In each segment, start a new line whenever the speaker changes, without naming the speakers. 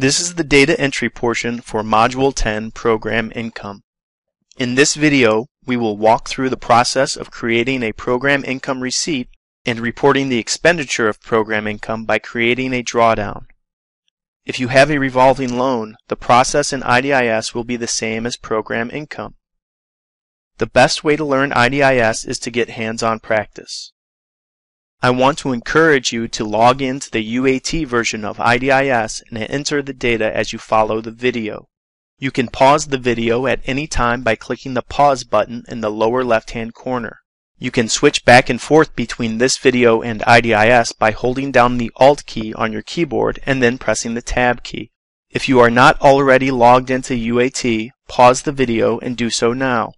This is the data entry portion for Module 10 Program Income. In this video, we will walk through the process of creating a program income receipt and reporting the expenditure of program income by creating a drawdown. If you have a revolving loan, the process in IDIS will be the same as program income. The best way to learn IDIS is to get hands-on practice. I want to encourage you to log into the UAT version of IDIS and enter the data as you follow the video. You can pause the video at any time by clicking the pause button in the lower left hand corner. You can switch back and forth between this video and IDIS by holding down the Alt key on your keyboard and then pressing the Tab key. If you are not already logged into UAT, pause the video and do so now.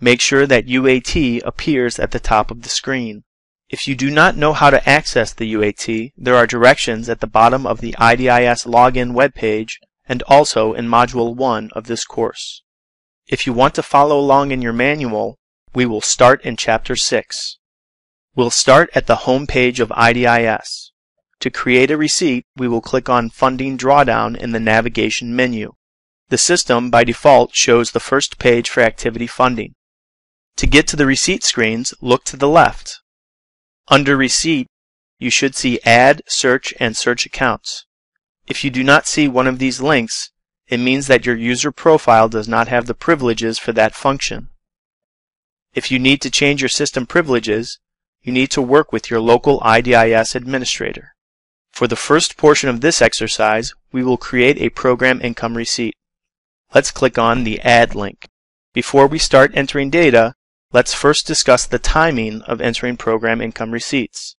Make sure that UAT appears at the top of the screen. If you do not know how to access the UAT, there are directions at the bottom of the IDIS login webpage and also in Module 1 of this course. If you want to follow along in your manual, we will start in Chapter 6. We'll start at the home page of IDIS. To create a receipt, we will click on Funding Drawdown in the navigation menu. The system, by default, shows the first page for activity funding. To get to the receipt screens, look to the left. Under Receipt, you should see Add, Search, and Search Accounts. If you do not see one of these links, it means that your user profile does not have the privileges for that function. If you need to change your system privileges, you need to work with your local IDIS administrator. For the first portion of this exercise, we will create a program income receipt. Let's click on the Add link. Before we start entering data, Let's first discuss the timing of entering program income receipts.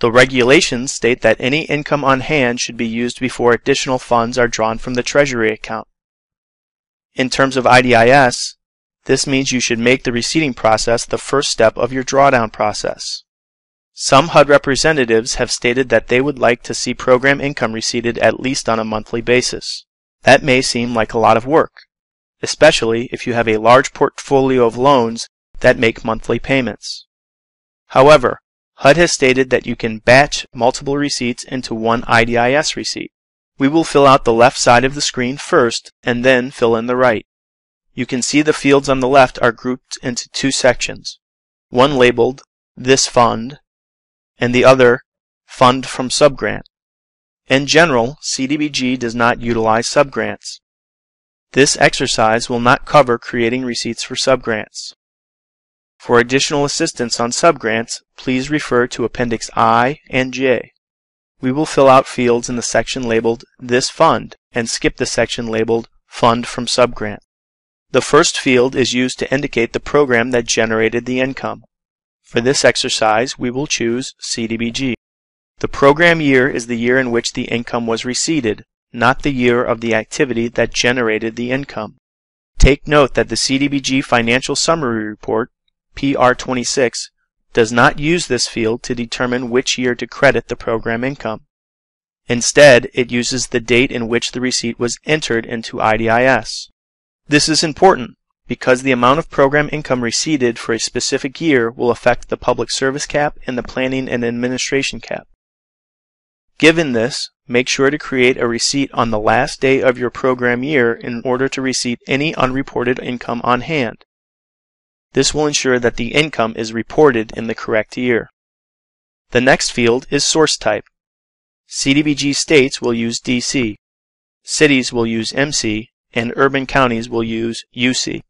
The regulations state that any income on hand should be used before additional funds are drawn from the Treasury account. In terms of IDIS, this means you should make the receipting process the first step of your drawdown process. Some HUD representatives have stated that they would like to see program income receipted at least on a monthly basis. That may seem like a lot of work, especially if you have a large portfolio of loans that make monthly payments. However, HUD has stated that you can batch multiple receipts into one IDIS receipt. We will fill out the left side of the screen first and then fill in the right. You can see the fields on the left are grouped into two sections, one labeled This Fund and the other Fund from Subgrant. In general, CDBG does not utilize subgrants. This exercise will not cover creating receipts for subgrants. For additional assistance on subgrants, please refer to Appendix I and J. We will fill out fields in the section labeled This Fund and skip the section labeled Fund from Subgrant. The first field is used to indicate the program that generated the income. For this exercise, we will choose CDBG. The program year is the year in which the income was receipted, not the year of the activity that generated the income. Take note that the CDBG Financial Summary Report PR26 does not use this field to determine which year to credit the program income. Instead, it uses the date in which the receipt was entered into IDIS. This is important because the amount of program income receipted for a specific year will affect the public service cap and the planning and administration cap. Given this, make sure to create a receipt on the last day of your program year in order to receive any unreported income on hand. This will ensure that the income is reported in the correct year. The next field is source type. CDBG states will use DC, cities will use MC, and urban counties will use UC.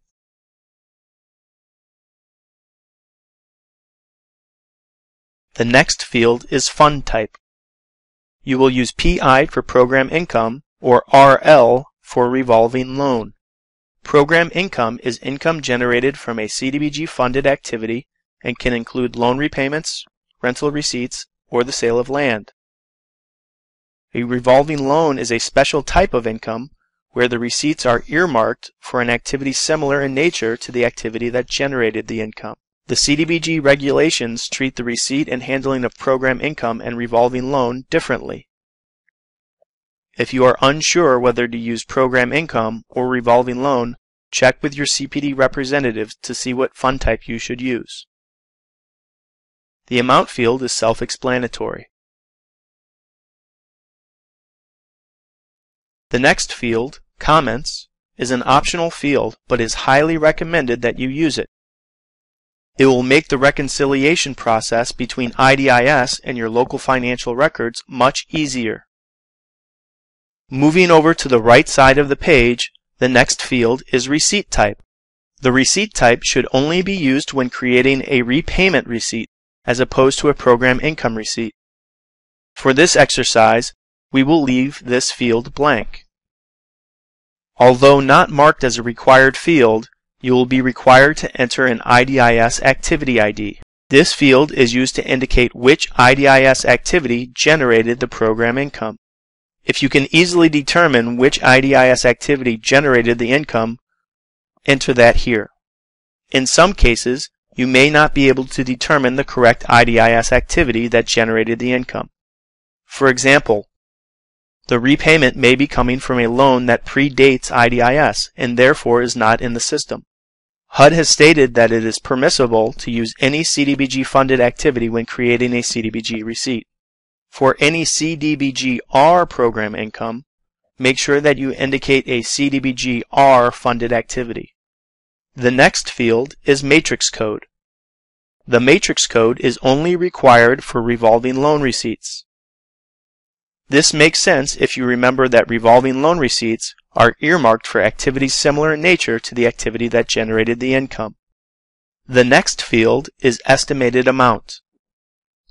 The next field is fund type. You will use PI for program income or RL for revolving loan. Program income is income generated from a CDBG funded activity and can include loan repayments, rental receipts, or the sale of land. A revolving loan is a special type of income where the receipts are earmarked for an activity similar in nature to the activity that generated the income. The CDBG regulations treat the receipt and handling of program income and revolving loan differently. If you are unsure whether to use program income or revolving loan, check with your CPD representative to see what fund type you should use. The amount field is self-explanatory. The next field, Comments, is an optional field but is highly recommended that you use it. It will make the reconciliation process between IDIS and your local financial records much easier. Moving over to the right side of the page, the next field is Receipt Type. The receipt type should only be used when creating a repayment receipt as opposed to a program income receipt. For this exercise, we will leave this field blank. Although not marked as a required field, you will be required to enter an IDIS activity ID. This field is used to indicate which IDIS activity generated the program income. If you can easily determine which IDIS activity generated the income, enter that here. In some cases, you may not be able to determine the correct IDIS activity that generated the income. For example, the repayment may be coming from a loan that predates IDIS and therefore is not in the system. HUD has stated that it is permissible to use any CDBG funded activity when creating a CDBG receipt. For any CDBG-R program income, make sure that you indicate a CDBG-R funded activity. The next field is matrix code. The matrix code is only required for revolving loan receipts. This makes sense if you remember that revolving loan receipts are earmarked for activities similar in nature to the activity that generated the income. The next field is estimated amount.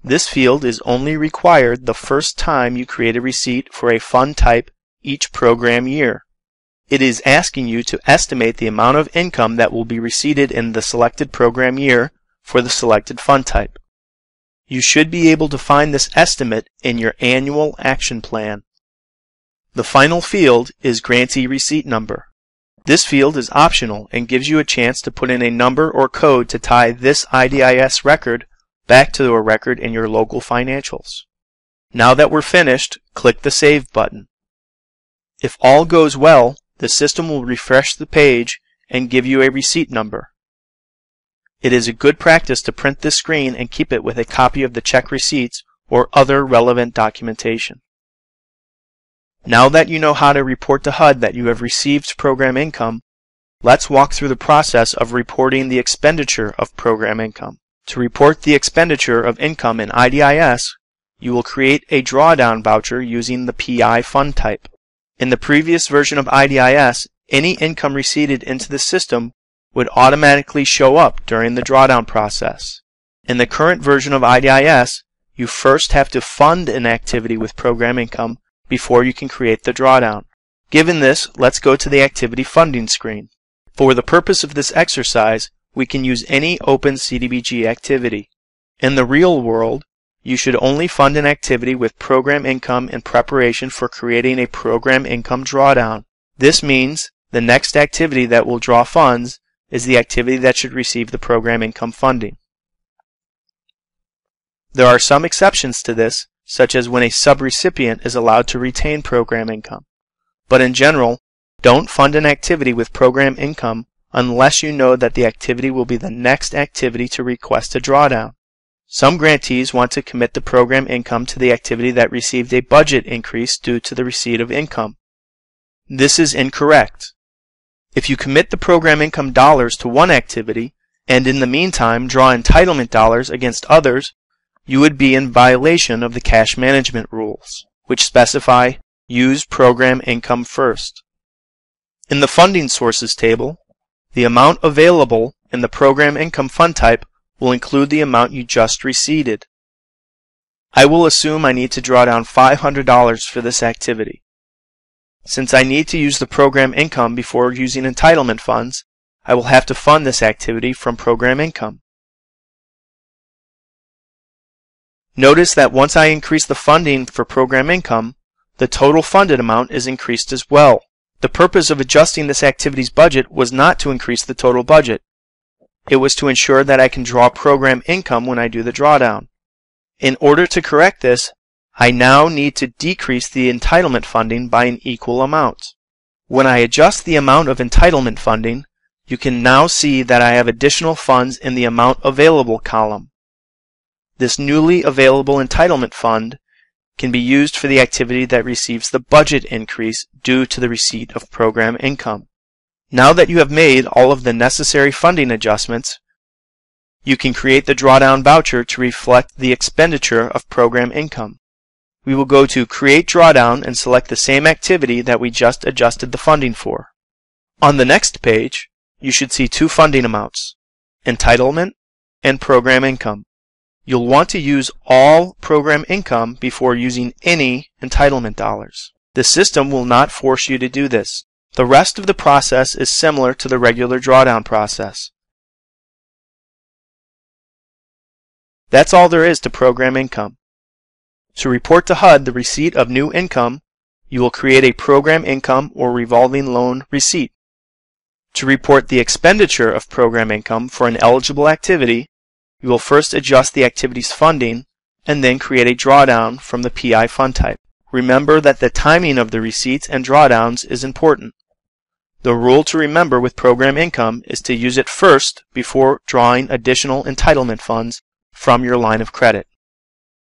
This field is only required the first time you create a receipt for a fund type each program year. It is asking you to estimate the amount of income that will be receipted in the selected program year for the selected fund type. You should be able to find this estimate in your annual action plan. The final field is Grantee Receipt Number. This field is optional and gives you a chance to put in a number or code to tie this IDIS record back to a record in your local financials. Now that we're finished, click the Save button. If all goes well, the system will refresh the page and give you a receipt number. It is a good practice to print this screen and keep it with a copy of the check receipts or other relevant documentation. Now that you know how to report to HUD that you have received program income, let's walk through the process of reporting the expenditure of program income. To report the expenditure of income in IDIS, you will create a drawdown voucher using the PI fund type. In the previous version of IDIS, any income receipted into the system would automatically show up during the drawdown process. In the current version of IDIS, you first have to fund an activity with program income before you can create the drawdown. Given this, let's go to the activity funding screen. For the purpose of this exercise, we can use any open CDBG activity. In the real world, you should only fund an activity with program income in preparation for creating a program income drawdown. This means the next activity that will draw funds is the activity that should receive the program income funding. There are some exceptions to this, such as when a subrecipient is allowed to retain program income. But in general, don't fund an activity with program income unless you know that the activity will be the next activity to request a drawdown. Some grantees want to commit the program income to the activity that received a budget increase due to the receipt of income. This is incorrect. If you commit the program income dollars to one activity, and in the meantime draw entitlement dollars against others, you would be in violation of the cash management rules, which specify use program income first. In the funding sources table, the amount available in the program income fund type will include the amount you just receipted. I will assume I need to draw down $500 for this activity. Since I need to use the program income before using entitlement funds, I will have to fund this activity from program income. Notice that once I increase the funding for program income, the total funded amount is increased as well. The purpose of adjusting this activity's budget was not to increase the total budget. It was to ensure that I can draw program income when I do the drawdown. In order to correct this, I now need to decrease the entitlement funding by an equal amount. When I adjust the amount of entitlement funding, you can now see that I have additional funds in the Amount Available column. This newly available entitlement fund can be used for the activity that receives the budget increase due to the receipt of program income. Now that you have made all of the necessary funding adjustments, you can create the drawdown voucher to reflect the expenditure of program income. We will go to Create Drawdown and select the same activity that we just adjusted the funding for. On the next page, you should see two funding amounts, Entitlement and Program Income. You'll want to use all program income before using any entitlement dollars. The system will not force you to do this. The rest of the process is similar to the regular drawdown process. That's all there is to program income. To report to HUD the receipt of new income, you will create a program income or revolving loan receipt. To report the expenditure of program income for an eligible activity, you will first adjust the activity's funding and then create a drawdown from the PI fund type. Remember that the timing of the receipts and drawdowns is important. The rule to remember with program income is to use it first before drawing additional entitlement funds from your line of credit.